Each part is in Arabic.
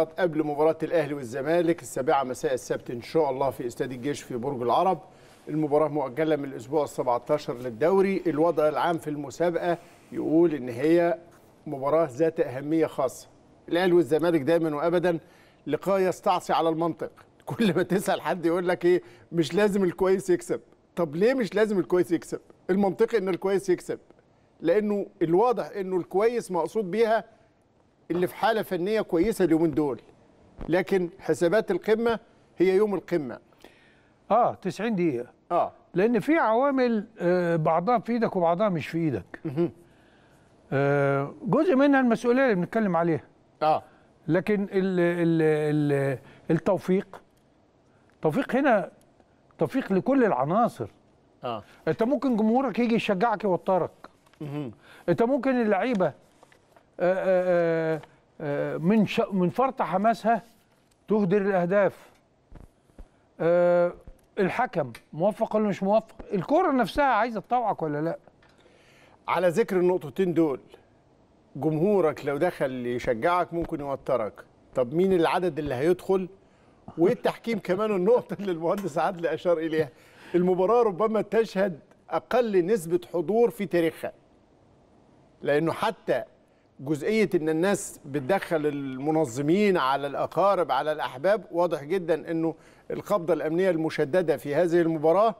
قبل مباراة الأهلي والزمالك السابعة مساء السبت إن شاء الله في استاد الجيش في برج العرب. المباراة مؤجلة من الأسبوع ال 17 للدوري. الوضع العام في المسابقة يقول إن هي مباراة ذات أهمية خاصة. الأهلي والزمالك دايما وأبدا لقاء يستعصي على المنطق. كل ما تسأل حد يقول لك إيه مش لازم الكويس يكسب. طب ليه مش لازم الكويس يكسب؟ المنطقي إن الكويس يكسب. لأنه الواضح إنه الكويس مقصود بيها اللي في حالة فنية كويسة اليومين دول. لكن حسابات القمة هي يوم القمة. آه 90 دقيقة. آه. لأن في عوامل آه، بعضها في إيدك وبعضها مش في إيدك. آه، جزء منها المسؤولية اللي بنتكلم عليها، آه. لكن ال ال ال التوفيق توفيق هنا توفيق لكل العناصر. آه. أنت ممكن جمهورك يجي يشجعك يوترك. أنت ممكن اللعيبة آه، من ش- من فرط حماسها تهدر الأهداف. آه، الحكم موفق ولا مش موفق؟ الكرة نفسها عايزة تطوعك ولا لأ؟ على ذكر النقطتين دول جمهورك لو دخل يشجعك ممكن يوترك. طب مين العدد اللي هيدخل؟ والتحكيم كمان النقطة اللي المهندس عادل أشار إليها. المباراة ربما تشهد أقل نسبة حضور في تاريخها. لأنه حتى جزئية إن الناس بتدخل المنظمين على الأقارب على الأحباب واضح جدا إنه القبضة الأمنية المشددة في هذه المباراة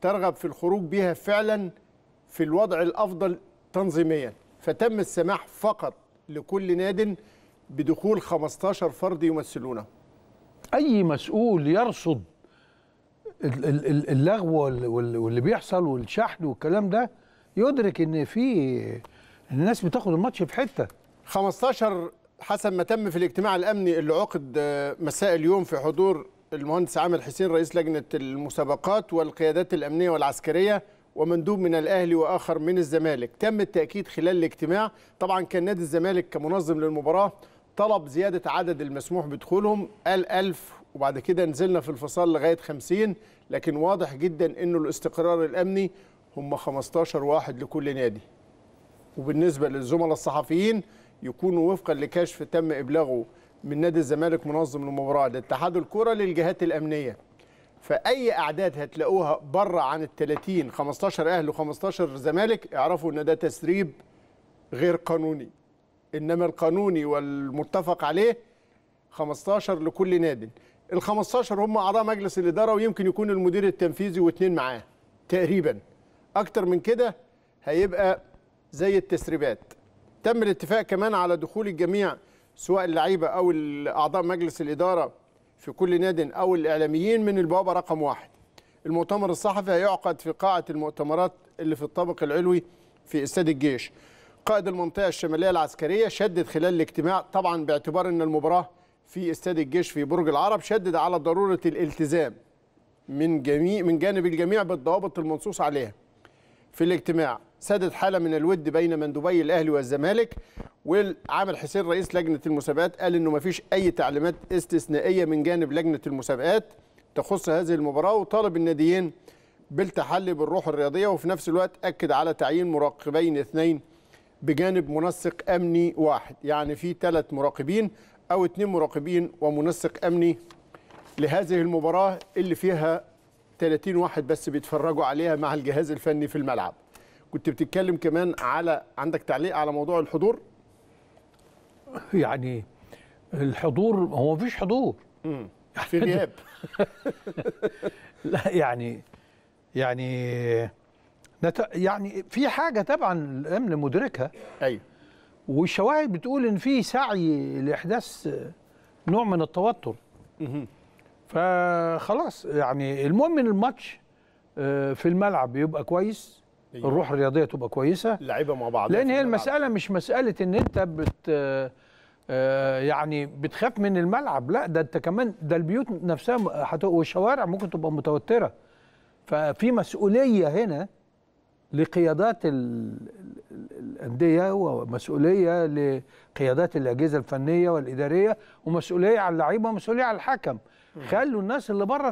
ترغب في الخروج بها فعلا في الوضع الأفضل تنظيميا. فتم السماح فقط لكل ناد بدخول 15 فرد يمثلونه. أي مسؤول يرصد ال- ال- ال- اللغو وال- وال- واللي بيحصل والشحن والكلام ده يدرك إن في الناس بتاخد الماتش في حتة. 15 حسب ما تم في الاجتماع الأمني اللي عقد آه، مساء اليوم في حضور المهندس عامر حسين رئيس لجنة المسابقات والقيادات الأمنية والعسكرية ومندوب من الأهلي وآخر من الزمالك. تم التأكيد خلال الاجتماع. طبعا كان نادي الزمالك كمنظم للمباراة طلب زيادة عدد المسموح بدخولهم قال 1000 وبعد كده نزلنا في الفصال لغاية 50 لكن واضح جدا إنه الاستقرار الأمني هم 15 واحد لكل نادي. وبالنسبة للزملاء الصحفيين يكونوا وفقا لكشف تم إبلاغه من نادي الزمالك منظم المباراه لاتحاد الكرة للجهات الأمنية. فأي أعداد هتلاقوها بره عن ال 30 15 أهلي و15 زمالك اعرفوا إن ده تسريب غير قانوني. إنما القانوني والمتفق عليه 15 لكل نادي. ال 15 هم أعضاء مجلس الإدارة ويمكن يكون المدير التنفيذي واثنين معاه تقريبا. أكتر من كده هيبقى زي التسريبات. تم الاتفاق كمان على دخول الجميع سواء اللعيبة أو اعضاء مجلس الإدارة في كل ناد أو الإعلاميين من البوابة رقم واحد. المؤتمر الصحفي هيعقد في قاعة المؤتمرات اللي في الطابق العلوي في استاد الجيش. قائد المنطقة الشمالية العسكرية شدد خلال الاجتماع طبعا باعتبار إن المباراة في استاد الجيش في برج العرب شدد على ضرورة الالتزام من جميع من جانب الجميع بالضوابط المنصوص عليها. في الاجتماع سادت حالة من الود بين مندوبي الأهلي والزمالك والعامل حسين رئيس لجنة المسابقات قال إنه ما فيش أي تعليمات استثنائية من جانب لجنة المسابقات تخص هذه المباراة وطالب الناديين بالتحلي بالروح الرياضية وفي نفس الوقت أكد على تعيين مراقبين اثنين بجانب منسق أمني واحد. يعني في ثلاث مراقبين أو اثنين مراقبين ومنسق أمني لهذه المباراة اللي فيها 30 واحد بس بيتفرجوا عليها مع الجهاز الفني في الملعب. كنت بتتكلم كمان على عندك تعليق على موضوع الحضور؟ يعني الحضور هو مفيش حضور. في غياب. لا يعني يعني نت... يعني في حاجة طبعا الأمن مدركها أيوه. والشواهد بتقول إن في سعي لإحداث نوع من التوتر. فخلاص يعني المهم إن الماتش آه، في الملعب يبقى كويس. أيوة. الروح الرياضية تبقى كويسة. اللعيبة مع بعض. لأن هي المسألة مش مسألة إن أنت بت آه، يعني بتخاف من الملعب لا ده أنت كمان ده البيوت نفسها والشوارع ممكن تبقى متوترة. ففي مسؤولية هنا لقيادات ال- ال- الأندية ومسؤولية لقيادات الأجهزة الفنية والإدارية ومسؤولية على اللعيبة ومسؤولية على الحكم. خلوا الناس اللي بره